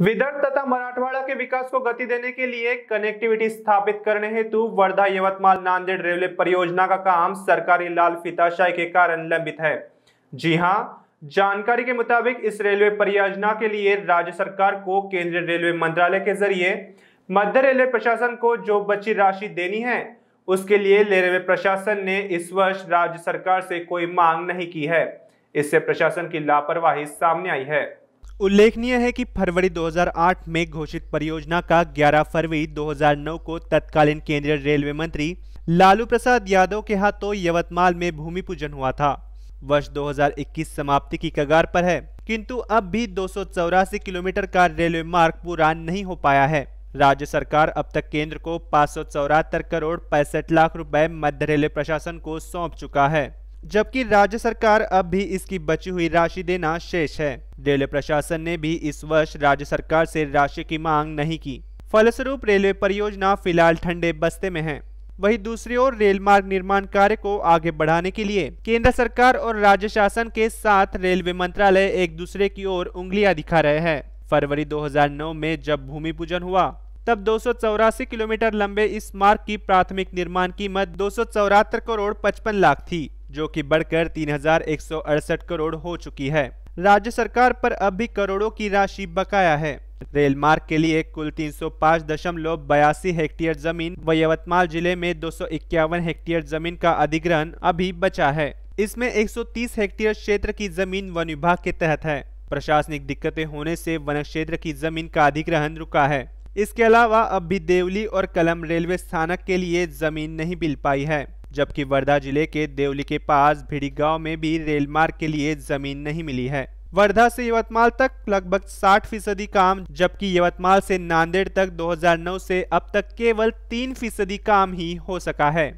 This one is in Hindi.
विदर्भ तथा मराठवाड़ा के विकास को गति देने के लिए कनेक्टिविटी स्थापित करने हेतु वर्धा यवतमाल नांदेड़ रेलवे परियोजना का काम सरकारी लाल फीताशाही के कारण लंबित है। जी हाँ, जानकारी के मुताबिक इस रेलवे परियोजना के लिए राज्य सरकार को केंद्रीय रेलवे मंत्रालय के ज़रिए मध्य रेलवे प्रशासन को जो बची राशि देनी है, उसके लिए रेलवे प्रशासन ने इस वर्ष राज्य सरकार से कोई मांग नहीं की है। इससे प्रशासन की लापरवाही सामने आई है। उल्लेखनीय है कि फरवरी 2008 में घोषित परियोजना का 11 फरवरी 2009 को तत्कालीन केंद्रीय रेलवे मंत्री लालू प्रसाद यादव के हाथों यवतमाल में भूमि पूजन हुआ था। वर्ष 2021 समाप्ति की कगार पर है, किंतु अब भी दो सौ चौरासी किलोमीटर का रेलवे मार्ग पूरा नहीं हो पाया है। राज्य सरकार अब तक केंद्र को पाँच करोड़ पैंसठ लाख रुपए मध्य रेलवे प्रशासन को सौंप चुका है। जबकि राज्य सरकार अब भी इसकी बची हुई राशि देना शेष है। रेलवे प्रशासन ने भी इस वर्ष राज्य सरकार से राशि की मांग नहीं की। फलस्वरूप रेलवे परियोजना फ़िलहाल ठंडे बस्ते में है। वहीं दूसरी ओर रेल मार्ग निर्माण कार्य को आगे बढ़ाने के लिए केंद्र सरकार और राज्य शासन के साथ रेलवे मंत्रालय एक दूसरे की ओर उंगलियाँ दिखा रहे हैं। फरवरी 2009 में जब भूमि पूजन हुआ, तब दो सौ चौरासी किलोमीटर लंबे इस मार्ग की प्राथमिक निर्माण कीमत दो करोड़ पचपन लाख थी। जो कि बढ़कर तीन हज़ार एक सौ अड़सठ करोड़ हो चुकी है। राज्य सरकार पर अब भी करोड़ों की राशि बकाया है। रेल मार्ग के लिए कुल तीन हेक्टेयर ज़मीन व यवतमाल ज़िले में दो सौ इक्यावन हेक्टेयर ज़मीन का अधिग्रहण अभी बचा है। इसमें 130 हेक्टेयर क्षेत्र की ज़मीन वन विभाग के तहत है। प्रशासनिक दिक्कतें होने से वन क्षेत्र की ज़मीन का अधिग्रहण रुका है। इसके अलावा अब भी देवली और कलम रेलवे स्थानक के लिए ज़मीन नहीं मिल पाई है। जबकि वर्धा ज़िले के देवली के पास भिड़ी गाँव में भी रेल मार्ग के लिए ज़मीन नहीं मिली है। वर्धा से यवतमाल तक लगभग 60 फ़ीसदी काम, जबकि यवतमाल से नांदेड़ तक 2009 से अब तक केवल 3 फ़ीसदी काम ही हो सका है।